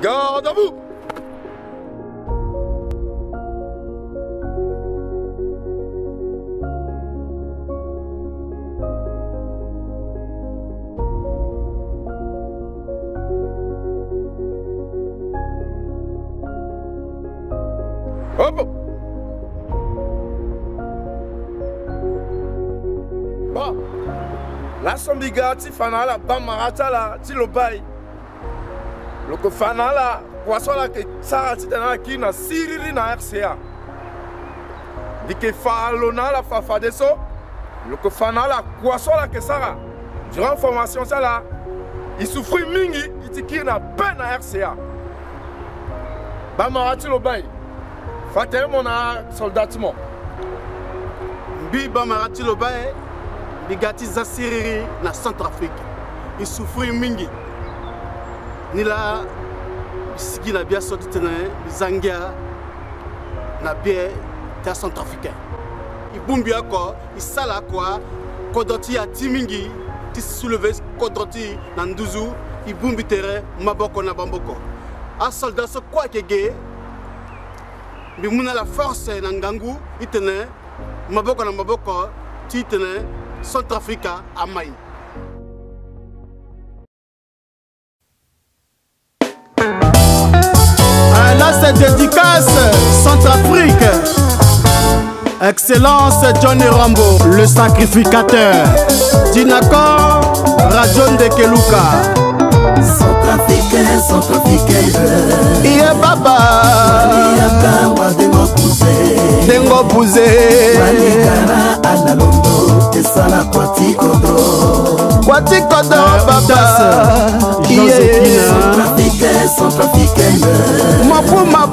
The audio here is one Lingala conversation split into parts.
Garde vous Hop Bon, L'Assemblée sombiga, ti fana la bam marata la, ti le bail. loko fa na ala poisson ala yeke sara ti tene ala kiri na siriri na rca mbi yeke fa alo na ala fa fade so loko fa na ala poisson ala yeke sara durant formation ti ala e souffrir mingi e ti kiri na be na rca bamara ti lo ba e fa tere mo na soldat ti mo mbi bamara ti lo ba e mbi ga ti za siriri na centrafrique e souffrir mingi ni la bisigi na bia so ti tene zangia na bia ti acentrafricain e gbungbi oko e sala akua kodro ti ya ti mingi ti soulevé kodro ti na nduzu e gbungbi tere maboko na bamboko asoldat so kue ayeke ge mbi mu na la force na ngangu i tene maboko na maboko ti tene centrafrica amai dédicace Centrafrique. Excellence Johnny Rambo, le sacrificateur. Dinacor, Rajon de Keluka. Centrafricain, Centrafricain. Iye Baba. Dengo Pouze. esala kwatikodo kwatikodo babas iye centrafricaine centrafricaine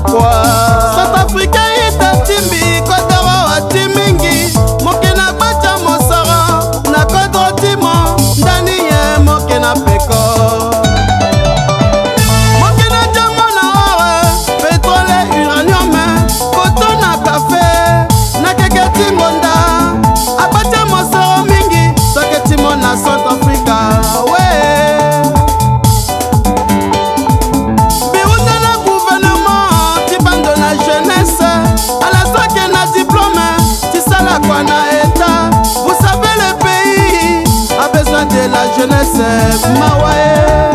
What? jeunesse, ma ouais.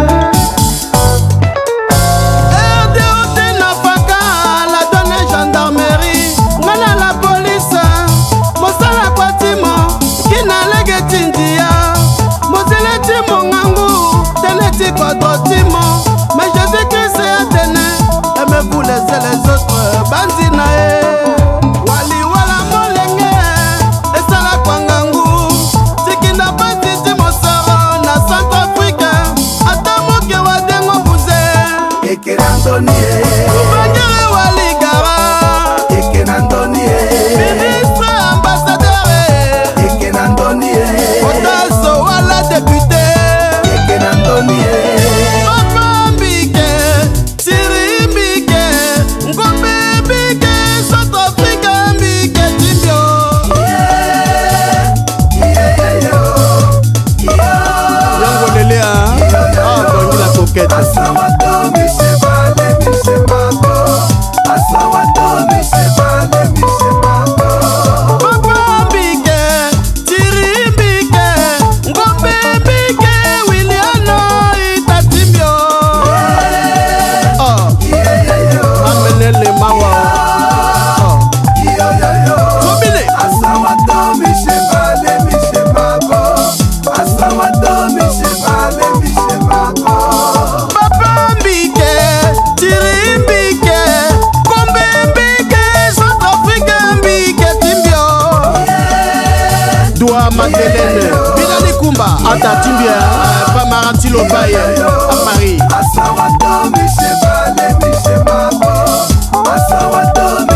sonnier Madeleine Binani Kumba Ata Timbia Pamaranti Lobaye à Paris Asawato Michema Michema Asawato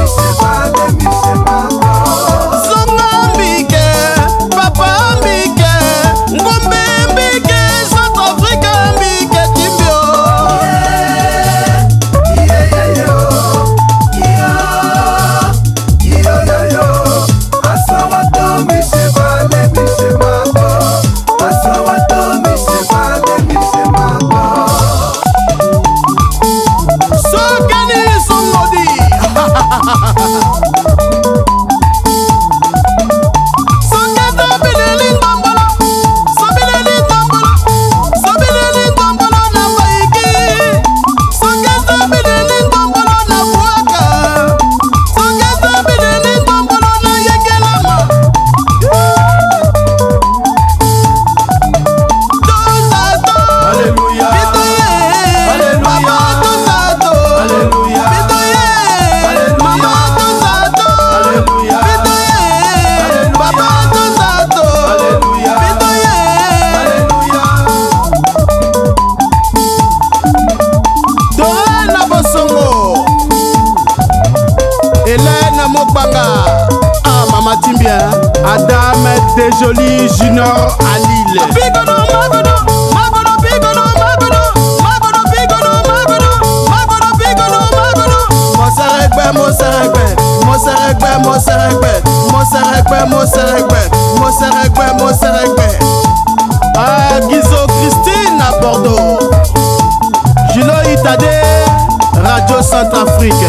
哈哈哈哈哈。Hélène Mokbanga Ah Mama Timbien Adam Desjolis Junior à Lille Pigono, Magono, Magono, Pigono, Magono Magono, Pigono, Magono Magono, Pigono, Magono Moserekbe, Moserekbe Moserekbe, Moserekbe Moserekbe, Moserekbe Moserekbe, Moserekbe Ah Guizot Christine à Bordeaux Gilo Itadé Radio Centrafrique